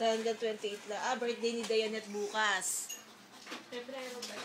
Hanggang 28 lang. Ah, birthday ni Dayanet bukas. Pebrero ba?